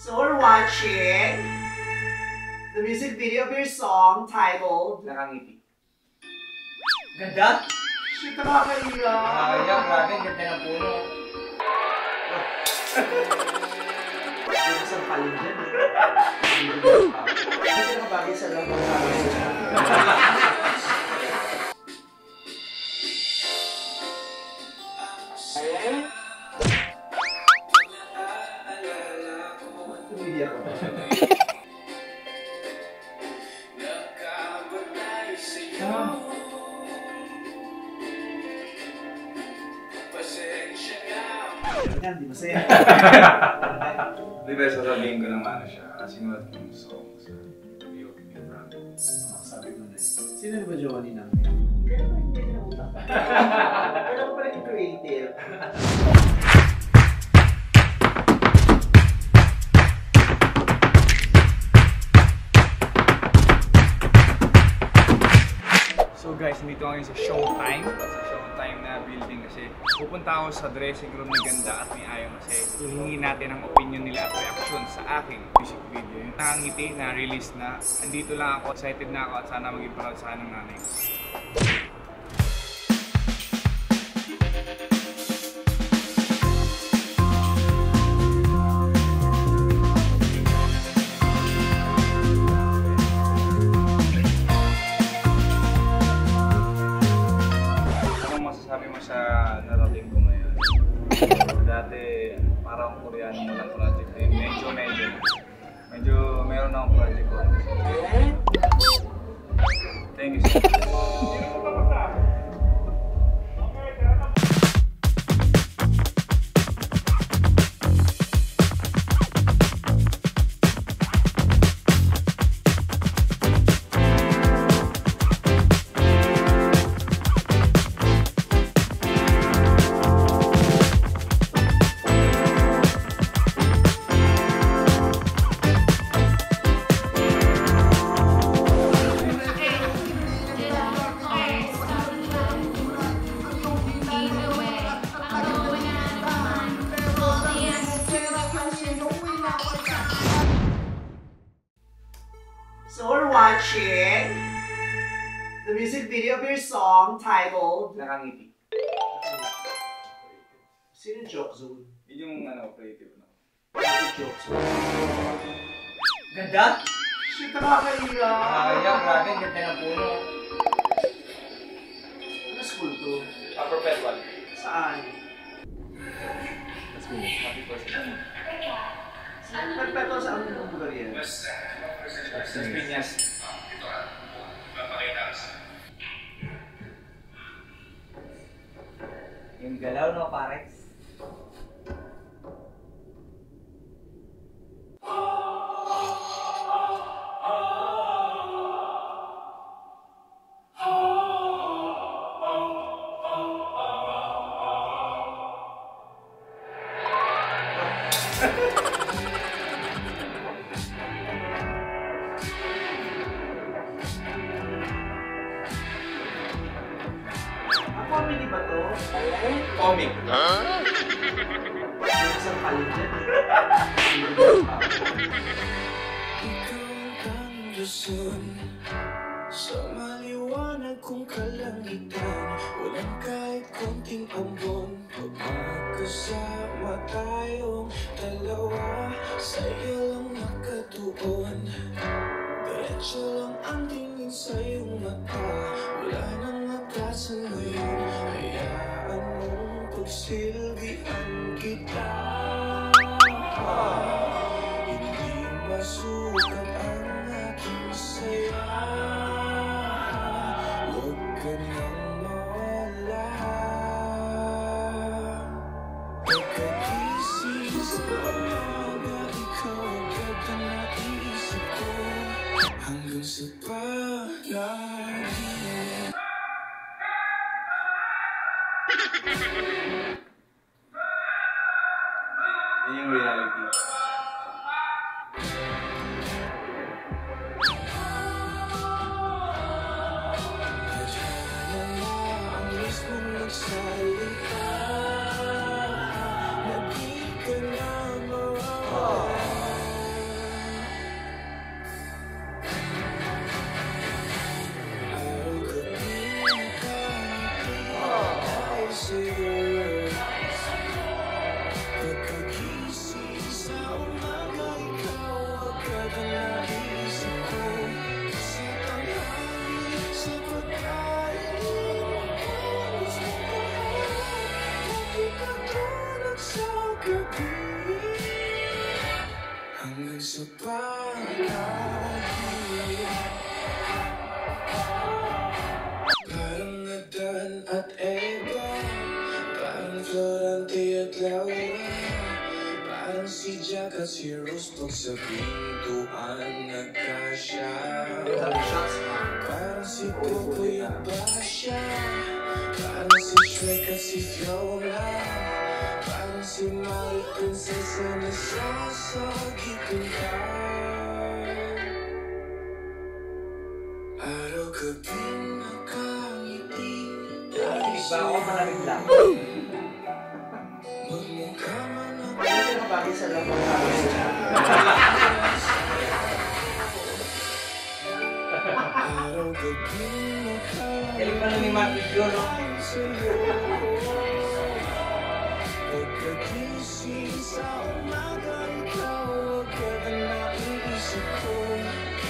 So we're watching the music video of your song titled Nakangiti. Ganda? Shit, nakakaiya. Sayang, grabe, ganda ng puno. Yung isang palin dyan. Kasi nakabagay sa lang Di ba sasabihin ko naman ano siya, sinulat ko yung song sa video ni Frank. Oh, sabi ko na eh. Sino ba hindi na utak? Kaya ko pala yung creative. So guys, nandito ngayon sa Showtime. Sa pupunta ako sa dressing room ni Ganda at ni Ayon kasi hihingi natin ang opinion nila at reaction sa aking music video. Nakangiti na release na. Andito lang ako, excited na ako at sana maging proud sa ng nanay ko. Song titled Nakangiti. Sino yung Joke Zone? Yun yung ano, creative na. Sino yung Joke Zone? Ganda? Shit, nakakaiya. Sayang, grabe, ganda ng puno. Ano school to? Upper Pedwal. Saan? That's good. Happy birthday. Nagpeto sa anong lugar yan? Sa Piñas. Yung galaw, no, pare? Masukat ang aking saya Huwag ka nang mawala Pagkagising sa umaga Ikaw agad ang naisip ko Hanggang sa panaginip Yun yung reality. gabi Hanggang sa pagkakali Parang Nadan at Eva Parang Florante at Laura Parang si Jack at si Rose Pag sa pintuan nagkasya Parang si Popoy at Basha Parang si Shrek at si Fiona Parang si Mario Prinsesa na sasagitin ka Araw-gabi nakangiti Malamig ba ako? Malamig lang. Magmukha man ako Hindi ka bagay sa labang. Araw-gabi nakangiti Galing pa lang ni Mark Video, no? Pagkagising sa umaga, ikaw agad ang naiisip ko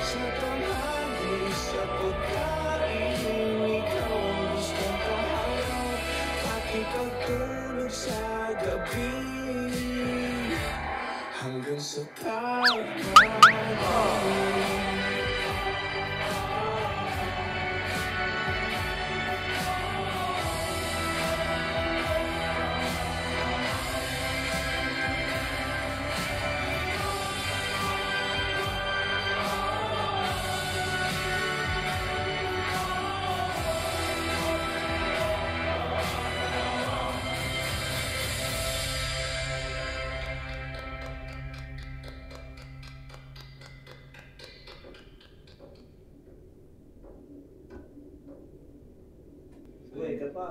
Sa tanghali, sa pagkain, ikaw ang gustong kaharap Pati pagtulog sa gabi Hanggang sa pagkain ka pa.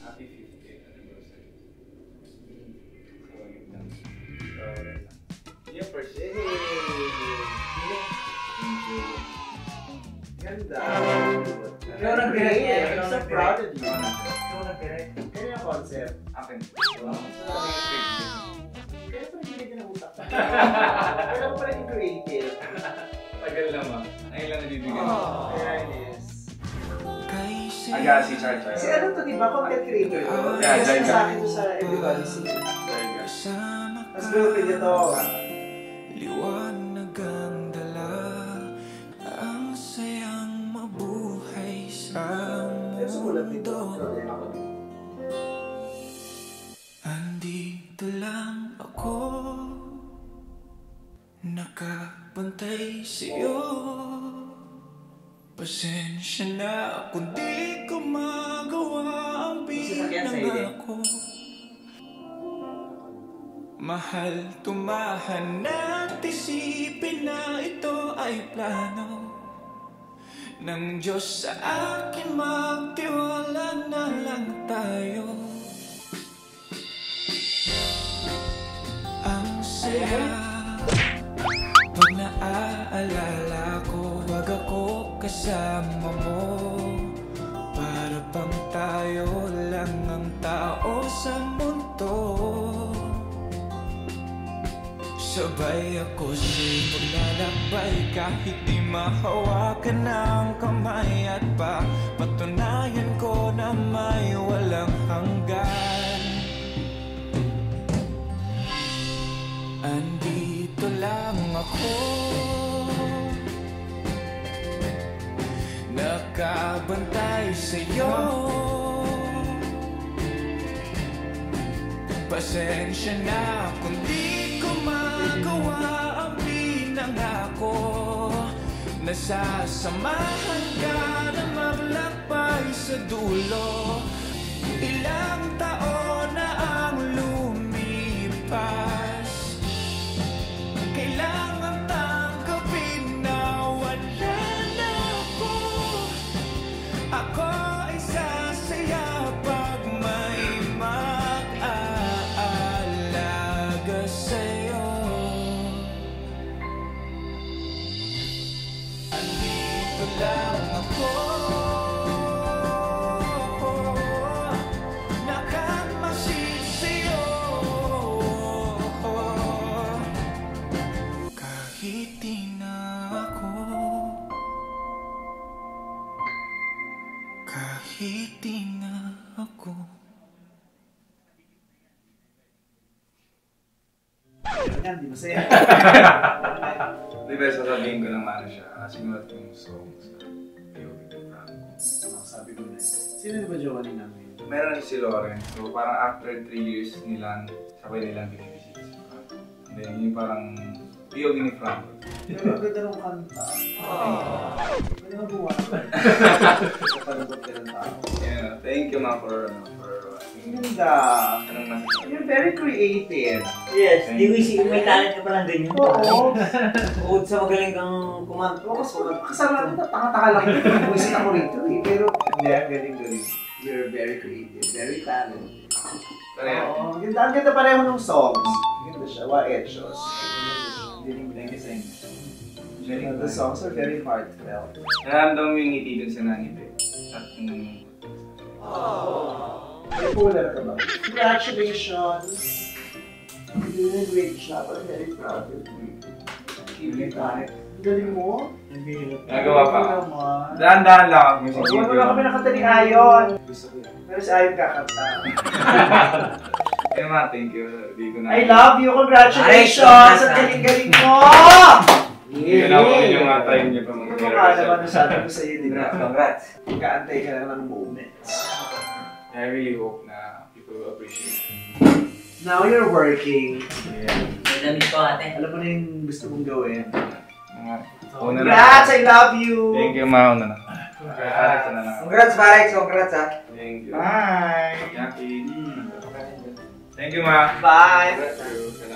Happy 50th anniversary. So, yun lang. So, wala lang. First. Ganda. Ikaw nag-direct eh. I'm so proud of you. Ikaw nag-direct. Kaya yung concept. Akin. Wow. Kaya utak. Agassi, Char Char. Si ano to, di ba? Content creator to. Yeah, Kasi Jaiga. sa akin to sa everybody. Very good. Mas groupie nito. Liwanag ang dala Ang sayang mabuhay sa mundo Andito lang ako Nakabantay sa'yo Pasensya na kung di magawa ang Sasakyan sa ili. ako. Mahal, tumahan at isipin na ito ay plano ng Diyos sa akin. Magtiwala na lang tayo. Ang saya. Pag naaalala ko Wag ako kasama mo tao sa mundo. Sabay ako sa'yo maglalakbay Kahit di mahawakan ng kamay At pa. Patunayan ko na may walang hanggan. Andito lang ako. Nakabantay sa'yo Pasensya na kung di ko magawa ang pinangako. Nasasamahan ka na maglakbay sa dulo. Ilang taon na ang lumipas yan, di masaya. Di ba sasabihin ko ano siya, uh, sinulat ko yung song sa POV ni Franco. Oh, sabi ko na. Sino ba Giovanni namin? Meron si Loren, so parang after 3 years nilang, sabay nilang binibisit si Franco. And then yung parang POV ni Franco. Pero ang ganda ng kanta. Ganda ng buwan. Kapalabot ka ng tao. Yeah, thank you ma for, ano, ganda. You're very creative. Yes, di wish may talent ka palang ganyan. Oo. Bukod sa magaling kang kumanta. Oo, kasi kasama natin, taka-taka lang ito. Buwisit ako rito eh. Pero, hindi, ang galing-galing. You're very creative, very talented. Oo, ang ganda, ang ganda pareho ng songs. Ganda siya, Wa Etchos. thank you sa inyo. The songs are very heartfelt. Nararamdaman mo yung ngiti dun sa nangiti. At yung... Ka ba? Congratulations! You did a great job. I'm very proud of you. Keep it up. Ang Galing mo. Nagawa pa. Dahan-dahan lang ako Oh, wala video. kami nakanta ni Ayon. Gusto ko yan. Pero si Ayon kakanta. Kaya ma, thank you. Ko na... I love you. Congratulations! Ang galing-galing mo! Hindi ko na yun yung nga time niyo pa mag ka naman ang sabi ko sa'yo, di ba? Congrats. Kaantay ka lang ng moments. I really hope na people will appreciate it. Now you're working. Yeah. May damit ko ate. Alam mo na yung gusto mong gawin. Mga... Una na. Congrats! I love you! Thank you, ma. Una na. Congrats na lang. Congrats Parex, congrats ha. Thank you. Bye! Thank you, ma. Bye! Salamat.